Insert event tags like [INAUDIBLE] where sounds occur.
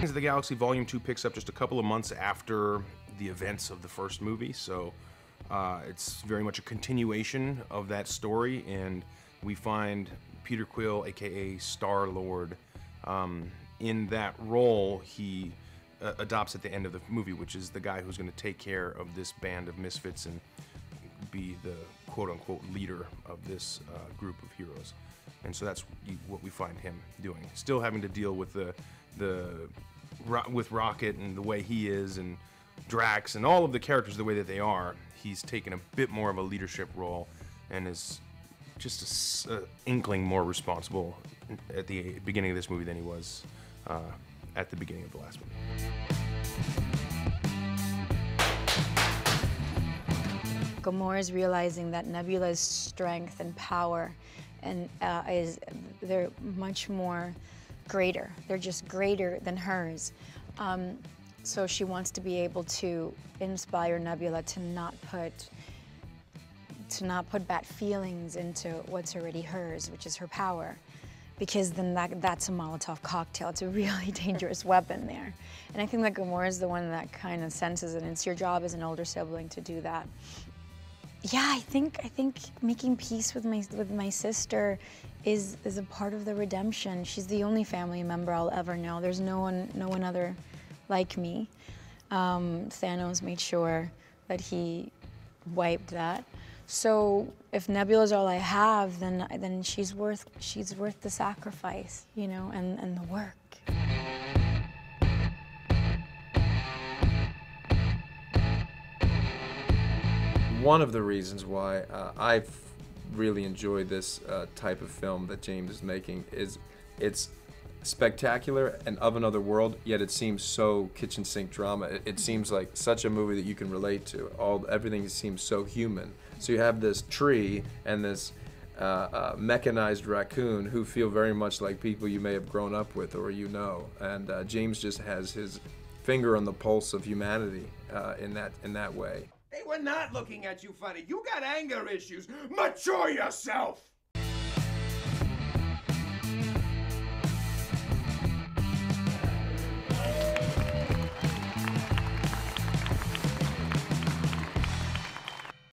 Guardians of the Galaxy Volume 2 picks up just a couple of months after the events of the first movie, so uh, it's very much a continuation of that story, and we find Peter Quill, aka Star Lord, um, in that role. He uh, adopts at the end of the movie, which is the guy who's going to take care of this band of misfits and be the quote unquote leader of this uh, group of heroes. And so that's what we find him doing. Still having to deal with the the with Rocket and the way he is and Drax and all of the characters the way that they are. He's taken a bit more of a leadership role and is just a, a inkling more responsible at the beginning of this movie than he was uh, at the beginning of the last movie. Gamora is realizing that Nebula's strength and power and uh, is they're much more greater. They're just greater than hers. Um, so she wants to be able to inspire Nebula to not put to not put bad feelings into what's already hers, which is her power. Because then that, that's a Molotov cocktail. It's a really [LAUGHS] dangerous weapon there. And I think that Gamora is the one that kind of senses it. And it's your job as an older sibling to do that. Yeah, I think I think making peace with my with my sister is is a part of the redemption. She's the only family member I'll ever know. There's no one no one other like me. Um, Thanos made sure that he wiped that. So if Nebula's all I have, then then she's worth she's worth the sacrifice, you know, and, and the work. One of the reasons why uh, I've really enjoyed this uh, type of film that James is making is it's spectacular and of another world, yet it seems so kitchen sink drama. It, it, seems like such a movie that you can relate to. All everything seems so human. So you have this tree and this uh, uh, mechanized raccoon who feel very much like people you may have grown up with or you know. And uh, James just has his finger on the pulse of humanity uh, in that in that way. They were not looking at you funny. You got anger issues. Mature yourself!